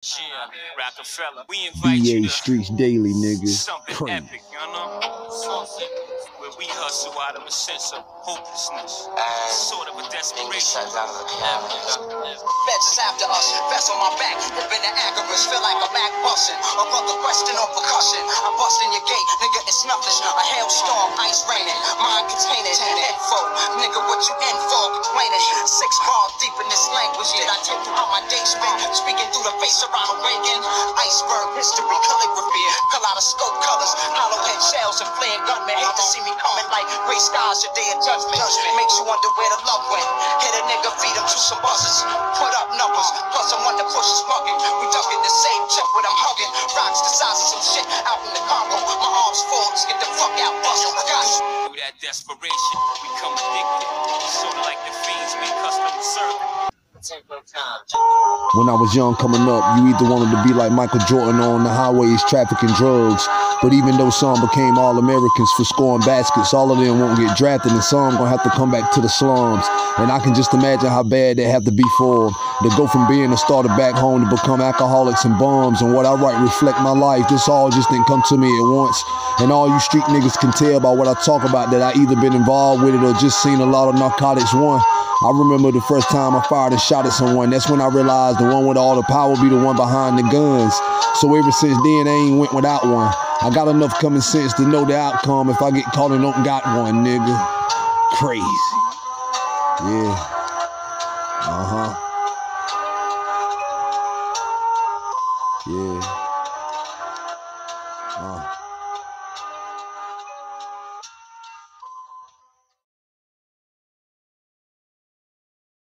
Yeah, Rockefeller. We invite BA you to Streets Daily, nigga. something Crazy. epic, you know? Something where we hustle out of a sense of hopelessness, sort of a desperation. Feds after us, vest on my back, ripping the Agabus, feel like a Mac bustin'. A brother question on percussion. I bust in your gate, nigga, it's nothing. A hailstorm, ice raining, mind containing, info. Nigga, what you in for? Complaining. Six bars deep in this language, yet I tell you how my day spent. Speaking through the face of Ronald Reagan. Iceberg history, calligraphy, kaleidoscope colors, hollow head shells and fleeing gunmen. Hate to see me coming like gray skies, your day of judgment. judgment. Makes you wonder where the love went. Hit a nigga, feed him to some buzzers. Put up numbers, plus I'm one that pushes mugging. We ducking the same chick with I'm hugging. Rocks the size of some shit out in the Congo. My arms full, just get the fuck out, bustle. I got you. Through that desperation, we come addicted. Sort of like When I was young coming up, you either wanted to be like Michael Jordan on the highways trafficking drugs. But even though some became all Americans for scoring baskets, all of them won't get drafted and some gonna have to come back to the slums. And I can just imagine how bad they have to be for 'em to go from being a starter back home to become alcoholics and bums. And what I write reflect my life. This all just didn't come to me at once. And all you street niggas can tell by what I talk about that I either been involved with it or just seen a lot of narcotics one. I remember the first time I fired a shot at someone. That's when I realized the one with all the power be the one behind the guns. So ever since then, I ain't went without one. I got enough common sense to know the outcome if I get caught and don't got one, nigga. Crazy. Yeah. Uh huh. Yeah.